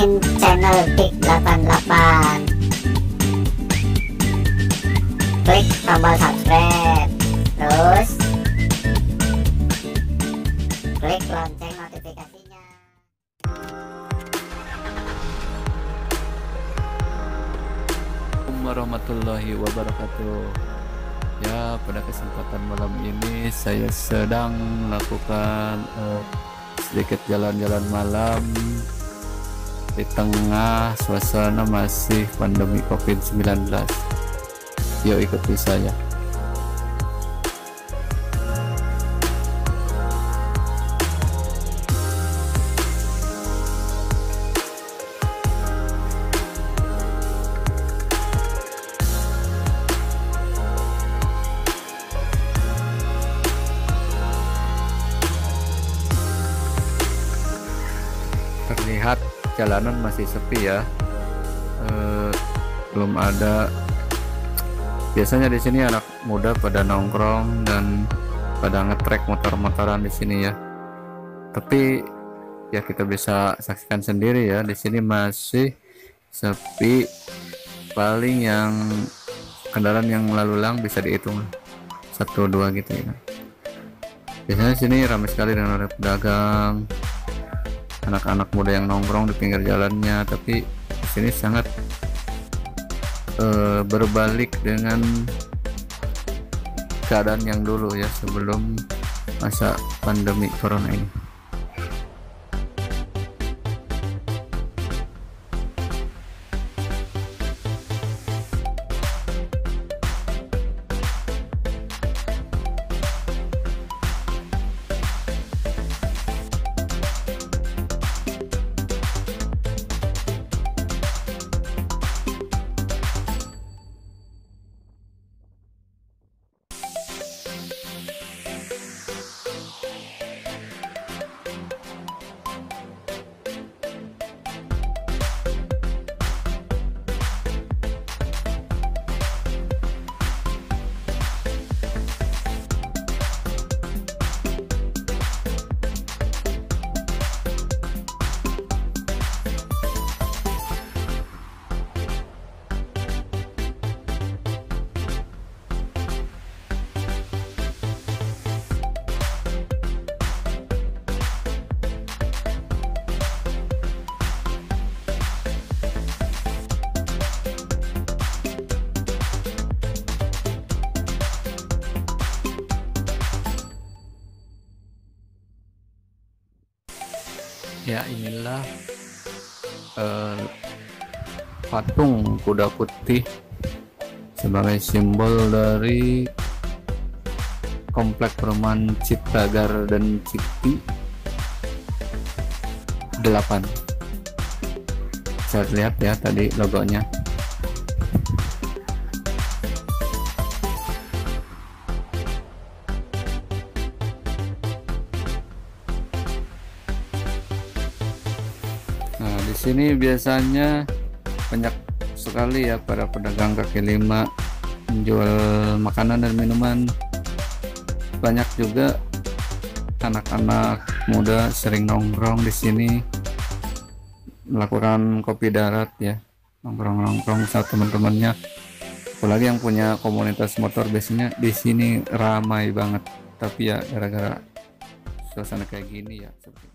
kunjungin channel Dik 88 klik tombol subscribe. Terus klik lonceng notifikasinya. Warahmatullahi wabarakatuh. Ya pada kesempatan malam ini saya sedang melakukan uh, sedikit jalan-jalan malam di tengah suasana masih pandemi covid-19 yuk ikuti saya. Terlihat jalanan masih sepi ya. E, belum ada. Biasanya di sini anak muda pada nongkrong dan pada ngetrek motor-motoran di sini ya. Tapi ya kita bisa saksikan sendiri ya di sini masih sepi. Paling yang kendaraan yang lalu lang bisa dihitung satu dua gitu ya. Biasanya sini ramai sekali dengan pedagang anak-anak muda yang nongkrong di pinggir jalannya tapi sini sangat uh, berbalik dengan keadaan yang dulu ya sebelum masa pandemi corona ini ya inilah uh, patung kuda putih sebagai simbol dari komplek perumahan Cipta Garden City 8 saya lihat ya tadi logonya di sini biasanya banyak sekali ya para pedagang kaki lima menjual makanan dan minuman. Banyak juga anak-anak muda sering nongkrong di sini melakukan kopi darat ya, nongkrong-nongkrong sama teman-temannya. Apalagi yang punya komunitas motor biasanya di sini ramai banget. Tapi ya gara-gara suasana kayak gini ya seperti